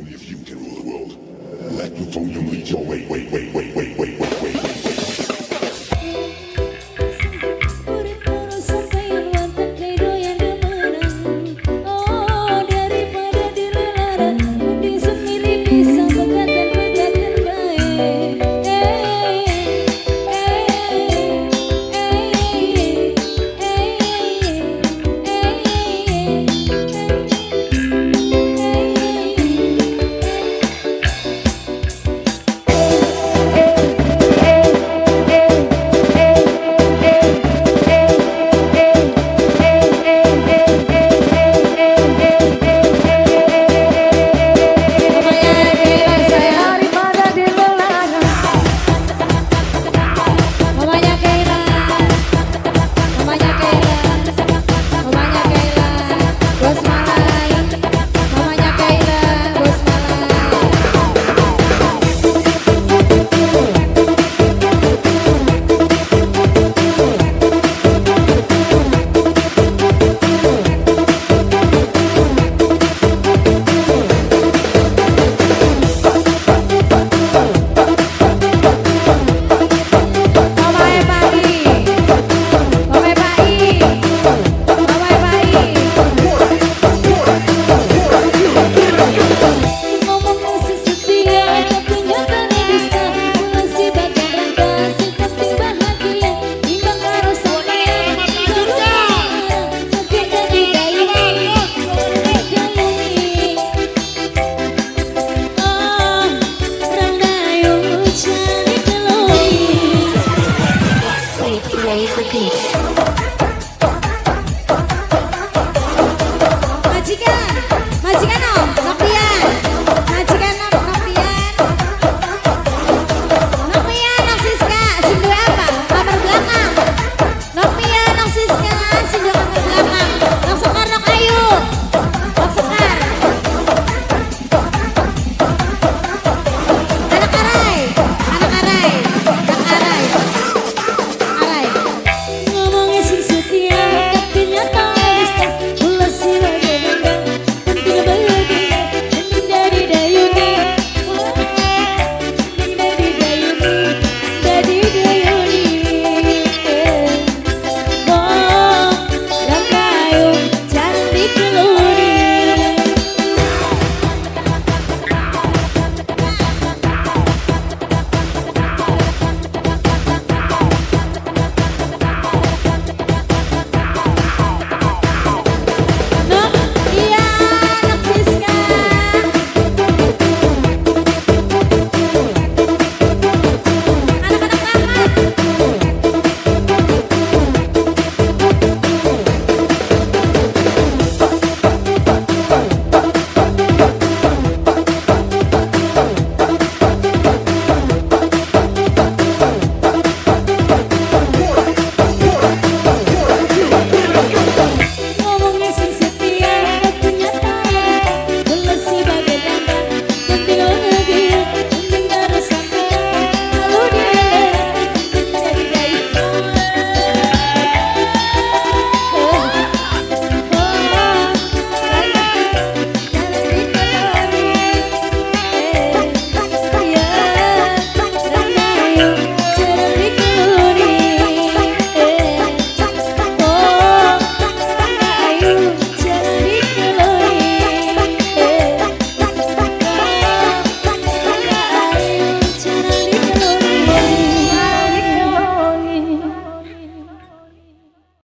Only if you can rule the world. Let plutonium lead your way, way, way, way, way.